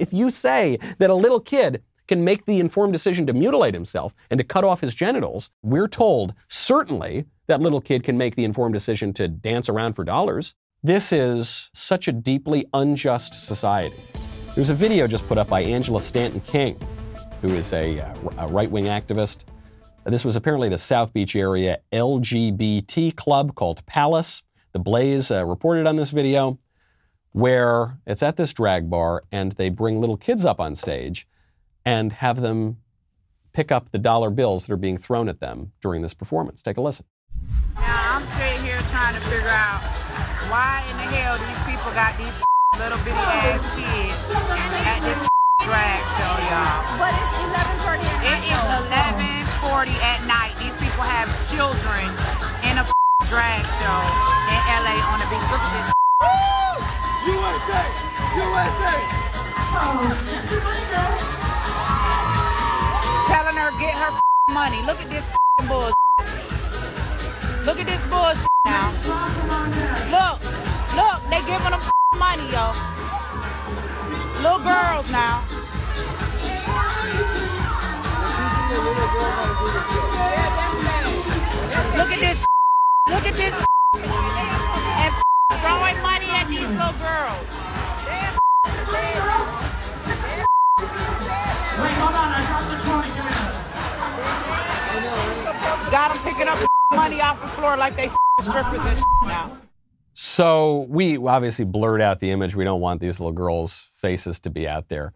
if you say that a little kid can make the informed decision to mutilate himself and to cut off his genitals, we're told certainly that little kid can make the informed decision to dance around for dollars. This is such a deeply unjust society. There's a video just put up by Angela Stanton King, who is a, uh, a right wing activist. This was apparently the South Beach area LGBT club called Palace. The Blaze uh, reported on this video where it's at this drag bar and they bring little kids up on stage and have them pick up the dollar bills that are being thrown at them during this performance. Take a listen. Now I'm sitting here trying to figure out why in the hell these people got these little bitty ass kids at this drag show, y'all. But it's 11:40 at night. is 11:40 at night. These people have children in a drag show in LA on the beach. Look at this. USA! USA! Telling her get her money. Look at this bullshit. Look at this bullshit now. Look, look, they giving them money, yo. Little girls now. Look at this. Look at this. Got them picking up money off the floor like they strippers and now. So we obviously blurred out the image. We don't want these little girls' faces to be out there.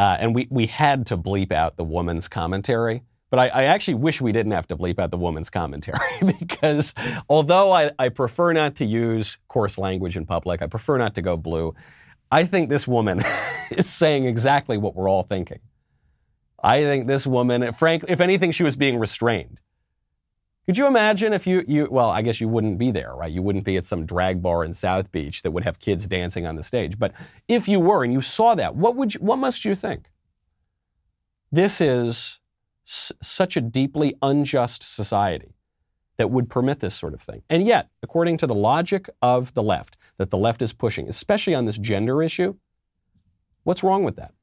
Uh, and we, we had to bleep out the woman's commentary. But I, I actually wish we didn't have to bleep out the woman's commentary because although I, I prefer not to use coarse language in public, I prefer not to go blue, I think this woman is saying exactly what we're all thinking. I think this woman, frankly, if anything, she was being restrained. Could you imagine if you, you, well, I guess you wouldn't be there, right? You wouldn't be at some drag bar in South Beach that would have kids dancing on the stage. But if you were and you saw that, what would you, what must you think? This is s- such a deeply unjust society that would permit this sort of thing. And yet, according to the logic of the left, that the left is pushing, especially on this gender issue, what's wrong with that?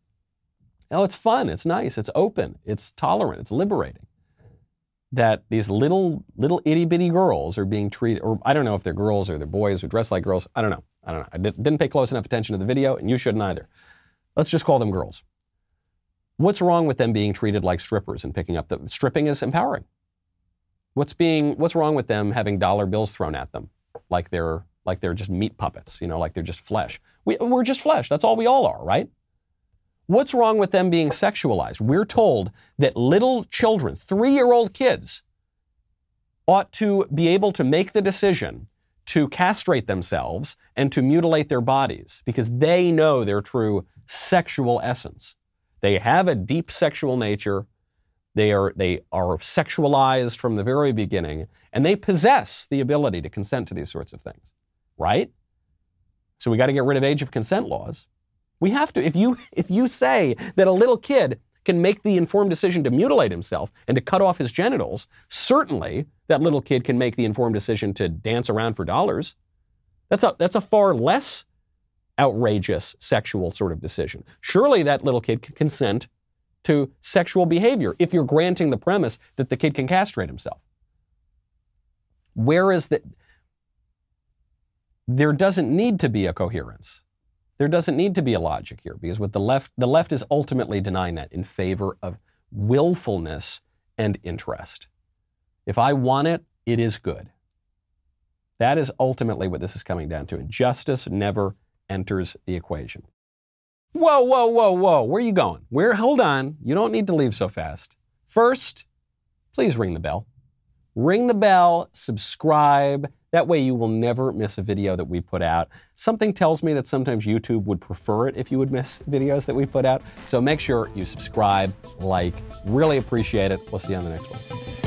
Oh, it's fun, it's nice, it's open, it's tolerant, it's liberating that these little little itty bitty girls are being treated, or I don't know if they're girls or they're boys who dress like girls. I don't know. I don't know. I did, didn't pay close enough attention to the video, and you shouldn't either. Let's just call them girls. What's wrong with them being treated like strippers and picking up the stripping is empowering. What's being what's wrong with them having dollar bills thrown at them like they're like they're just meat puppets, you know, like they're just flesh. We, we're just flesh. That's all we all are, right? What's wrong with them being sexualized? We're told that little children, three year old kids, ought to be able to make the decision to castrate themselves and to mutilate their bodies because they know their true sexual essence. They have a deep sexual nature. They are, they are sexualized from the very beginning, and they possess the ability to consent to these sorts of things, right? So we got to get rid of age of consent laws. We have to. If you if you say that a little kid can make the informed decision to mutilate himself and to cut off his genitals, certainly that little kid can make the informed decision to dance around for dollars. That's a that's a far less outrageous sexual sort of decision. Surely that little kid can consent to sexual behavior if you're granting the premise that the kid can castrate himself. Where is the there doesn't need to be a coherence. There doesn't need to be a logic here because what the left the left is ultimately denying that in favor of willfulness and interest. If I want it, it is good. That is ultimately what this is coming down to. And justice never enters the equation. Whoa, whoa, whoa, whoa. Where are you going? Where? Hold on. You don't need to leave so fast. First, please ring the bell. Ring the bell, subscribe. That way you will never miss a video that we put out. Something tells me that sometimes YouTube would prefer it if you would miss videos that we put out. So make sure you subscribe, like, really appreciate it. We'll see you on the next one.